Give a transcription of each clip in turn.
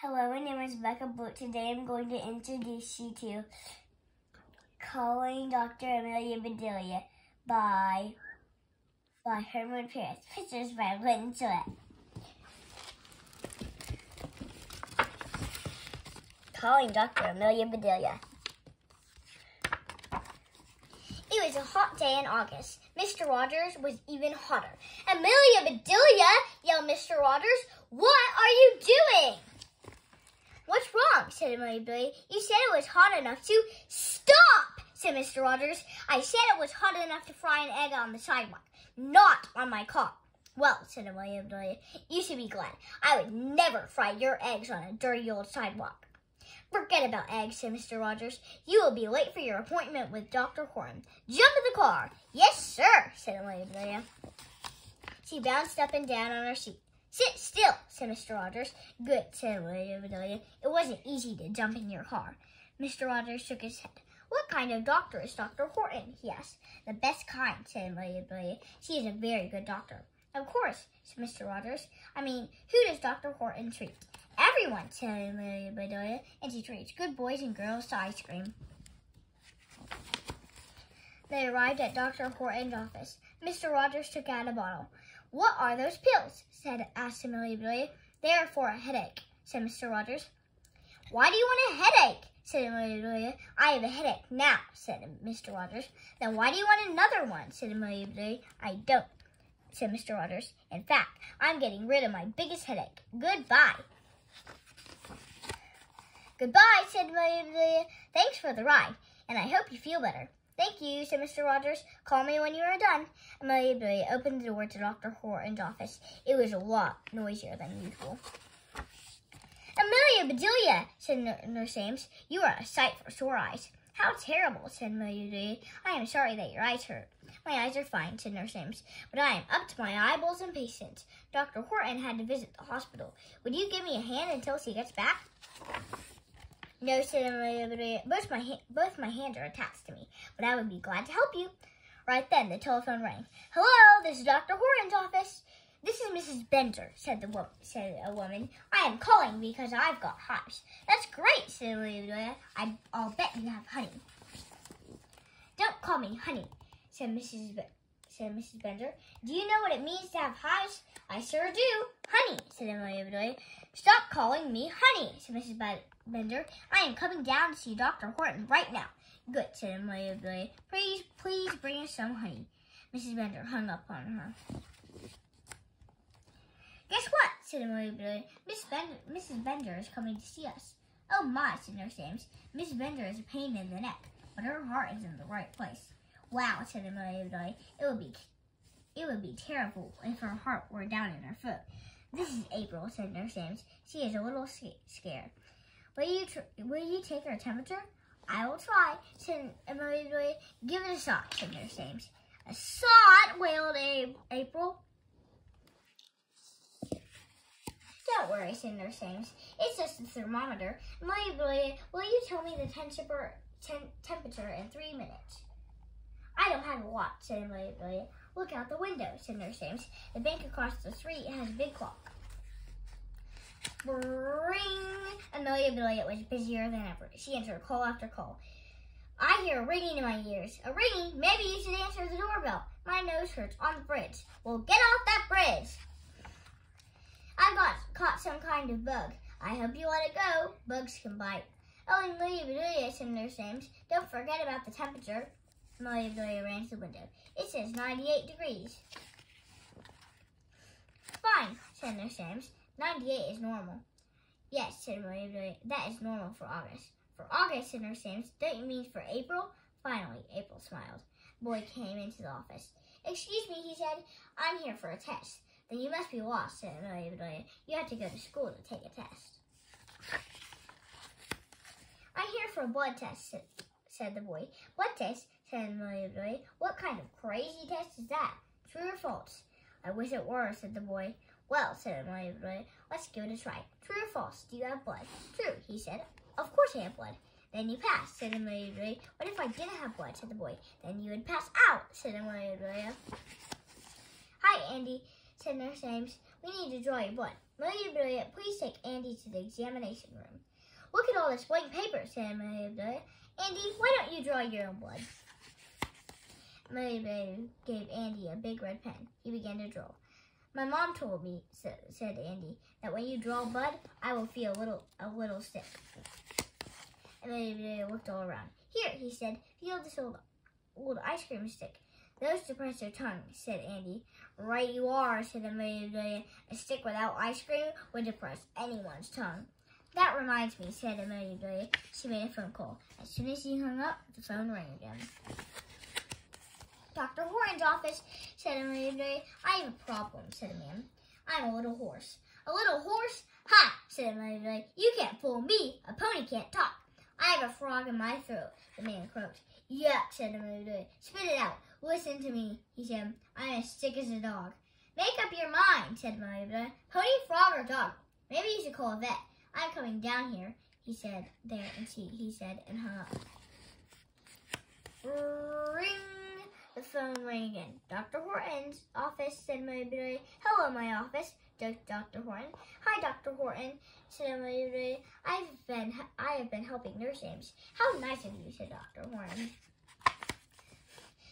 Hello, my name is Becca Boot. Today I'm going to introduce you to Calling Dr. Amelia Bedelia by, by Herman Parish. Pictures by Lynn Gillette. Calling Dr. Amelia Bedelia. It was a hot day in August. Mr. Rogers was even hotter. Amelia Bedelia, yelled Mr. Rogers, what are you doing? What's wrong? said Bedelia. You said it was hot enough to stop, said Mr. Rogers. I said it was hot enough to fry an egg on the sidewalk, not on my car. Well, said Amelia Bedelia, you should be glad. I would never fry your eggs on a dirty old sidewalk. Forget about eggs, said Mr. Rogers. You will be late for your appointment with Dr. Horton. Jump in the car. Yes, sir, said Amelia Bedelia. She bounced up and down on her seat. Sit still, said Mr. Rogers. Good, said Amelia Bedelia. It wasn't easy to jump in your car. Mr. Rogers shook his head. What kind of doctor is Dr. Horton? he asked. The best kind, said Amelia Bedelia. She is a very good doctor. Of course, said Mr. Rogers. I mean, who does Dr. Horton treat? Everyone, said Amelia and she treats good boys and girls to ice cream. They arrived at Dr. Horton's office. Mr. Rogers took out a bottle. What are those pills? said asked. They are for a headache, said Mr. Rogers. Why do you want a headache? said Amelia. I have a headache now, said Mr. Rogers. Then why do you want another one? said Amelia. I don't, said Mr. Rogers. In fact, I'm getting rid of my biggest headache. Goodbye. Goodbye, said Amelia. Thanks for the ride, and I hope you feel better. Thank you, said Mr. Rogers. Call me when you are done. Amelia Bedelia opened the door to Dr. Horton's office. It was a lot noisier than usual. Amelia Bedelia, said Nurse Ames, you are a sight for sore eyes. How terrible, said Amelia Bedelia. I am sorry that your eyes hurt. My eyes are fine, said Nurse Ames, but I am up to my eyeballs in patients. Dr. Horton had to visit the hospital. Would you give me a hand until she gets back? No, Amelia, both my, both my hands are attached to me, but I would be glad to help you. Right then, the telephone rang. Hello, this is Dr. Horton's office. This is Mrs. Bender, said the said a woman. I am calling because I've got hives. That's great, said. I, I'll bet you have honey. Don't call me honey, said Mrs. Be said Mrs. Bender. Do you know what it means to have hives? I sure do. Honey, said Bedelia. Stop calling me honey, said Mrs. Bender. I am coming down to see Dr. Horton right now. Good, said Amelia Bedelia. Please, please bring us some honey. Mrs. Bender hung up on her. Guess what, said Amelia Bedelia. Miss Bender, Mrs. Bender is coming to see us. Oh my, said Nurse Ames. Miss Bender is a pain in the neck, but her heart is in the right place. Wow, said Amelia Bedelia. It would be it would be terrible if her heart were down in her foot. This is April, said Nurse Ames. She is a little scared. Will you will you take her temperature? I will try, said Emily Give it a shot, said Nurse Ames. A shot, wailed April. Don't worry, said Nurse Ames. It's just a thermometer. Emily will you tell me the temperature, temperature in three minutes? I don't have a watch, said Emily. Look out the window, said Nurse Ames. The bank across the street has a big clock. Ring! Amelia Bedelia was busier than ever. She answered call after call. I hear a ringing in my ears. A ringing? Maybe you should answer the doorbell. My nose hurts on the bridge. Well, get off that bridge. I got caught some kind of bug. I hope you let it go. Bugs can bite. Oh, Amelia Bedelia, said Nurse Ames. Don't forget about the temperature. Amelia Bedelia ran to the window. It says 98 degrees. Fine, said Nurse Ames. 98 is normal. Yes, said Amelia Bedelia. That is normal for August. For August, said Nurse Ames. Don't you mean for April? Finally, April smiled. Boy came into the office. Excuse me, he said. I'm here for a test. Then you must be lost, said Amelia Bedelia. You have to go to school to take a test. I'm here for a blood test, said, said the boy. Blood test? Said Bedelia. What kind of crazy test is that? True or false? I wish it were, said the boy. Well, said Bedelia, let's give it a try. True or false? Do you have blood? True, he said. Of course I have blood. Then you pass, said Amelia. What if I didn't have blood, said the boy. Then you would pass out, said Amelia. Hi, Andy, said Nurse Ames. We need to draw your blood. Amelia Bedelia, please take Andy to the examination room. Look at all this blank paper, said Amelia. Andy, why don't you draw your own blood? Amelia gave Andy a big red pen. He began to draw. My mom told me, said Andy, that when you draw Bud, I will feel a little, a little sick. And Amelia looked all around. Here, he said, feel this old, old ice cream stick. Those depress your tongue, said Andy. Right you are, said Amelia. A stick without ice cream would depress anyone's tongue. That reminds me, said Amelia. She made a phone call. As soon as she hung up, the phone rang again. Dr. Horton's office, said Amelia. I have a problem, said the man. I'm a little horse. A little horse? Ha, said Amelia. You can't fool me. A pony can't talk. I have a frog in my throat, the man croaked. Yuck, said Amelia. Spit it out. Listen to me, he said. I'm as sick as a dog. Make up your mind, said Maria. Pony, frog, or dog? Maybe you should call a vet. I'm coming down here, he said. There, and she, he said, and hung up. Ring! The phone rang again. Dr. Horton's office, said Maria. Hello, my office, Dr. Horton. Hi, Dr. Horton, said Maria. I've been, I have been helping Nurse Ames. How nice of you, said Dr. Horton.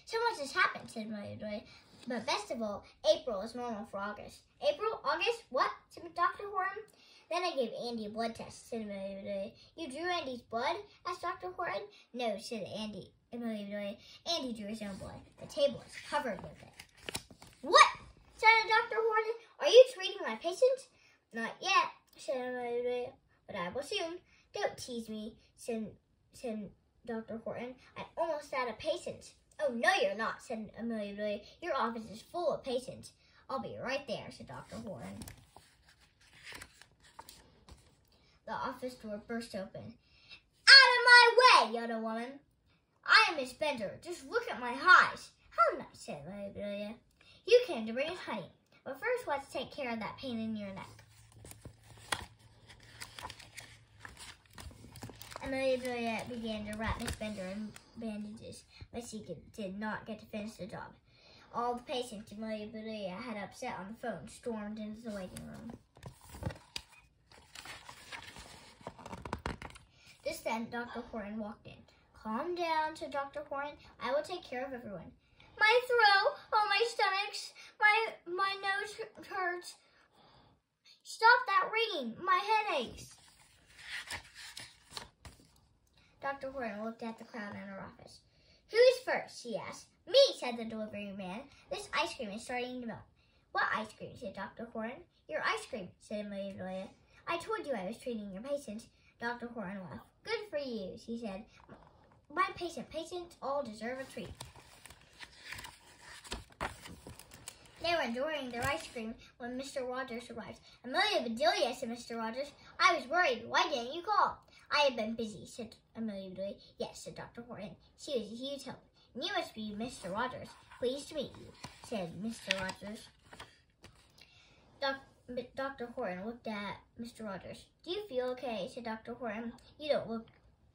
So much has happened, said Mother But best of all, April is normal for August. April? August? What? said Dr. Horton. Then I gave Andy a blood test, said Amelia You drew Andy's blood? asked Dr. Horton. No, said Andy. Amelia Andy drew his own blood. The table is covered with it. What? said Dr. Horton. Are you treating my patient? Not yet, said Amelia but I will soon. Don't tease me, said, said Dr. Horton. I'm almost out of patients. Oh, no, you're not, said Amelia. Your office is full of patients. I'll be right there, said Dr. Horton. The office door burst open. Out of my way, yelled a woman. I am Miss Bender. Just look at my hives. How nice, said Amelia. You came to bring us honey. But first, let's take care of that pain in your neck. Amelia began to wrap Miss Bender in bandages, but she did not get to finish the job. All the patients Amelia had upset on the phone stormed into the waiting room. Just then, Dr. Horton walked in. Calm down, said Dr. Horton. I will take care of everyone. My throat, oh my stomachs, my my nose hurts. Stop that ringing, my head aches. Dr. Horton looked at the crowd in her office. Who's first? she asked. Me, said the delivery man. This ice cream is starting to melt. What ice cream? said Dr. Horton. Your ice cream, said Amelia. I told you I was treating your patients. Dr. Horton laughed. Good for you, she said. My patient patients all deserve a treat. They were enjoying their ice cream when Mr. Rogers arrived. Amelia Bedelia, said Mr. Rogers. I was worried. Why didn't you call? I have been busy, said Amelia Bedelia. Yes, said Dr. Horton. She was a huge help. And you must be Mr. Rogers. Pleased to meet you, said Mr. Rogers. Doc Dr. Horton looked at Mr. Rogers. Do you feel okay? said Dr. Horton. You don't look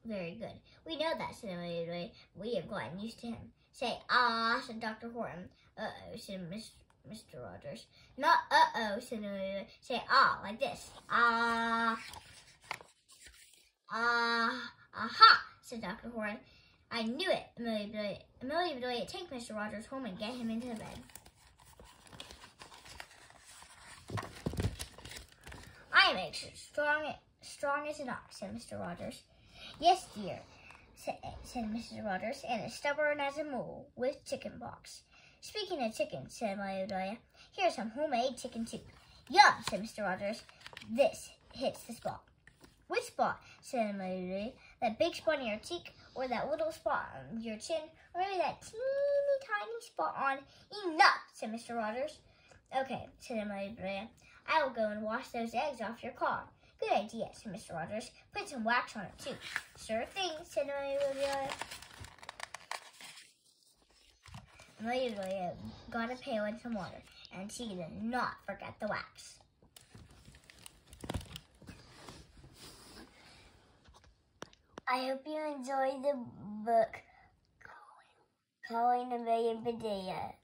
very good. We know that, said Bedelia. We have gotten used to him. Say, ah, said Dr. Horton. Uh-oh, said Mr. Mr. Rogers. Not uh-oh, said Amelia. Say ah, like this. Ah. Ah, aha, said Dr. Horton. I knew it, Amelia Bedelia. Amelia take Mr. Rogers home and get him into the bed. I strong, strong as an ox, said Mr. Rogers. Yes, dear, said, Mrs. Rogers, and as stubborn as a mule with chicken pox. Speaking of chicken, said Bedelia, here's some homemade chicken soup. Yum, said Mr. Rogers. This hits the spot. Which spot? said Emily. That big spot on your cheek, or that little spot on your chin, or maybe that teeny tiny spot on enough, said Mr. Rogers. Okay, said Emily I will go and wash those eggs off your car. Good idea, said Mr. Rogers. Put some wax on it, too. Sure thing, said Amelia. Amelia got a pail and some water, and she did not forget the wax. I hope you enjoyed the book, Calling Amelia Bedelia.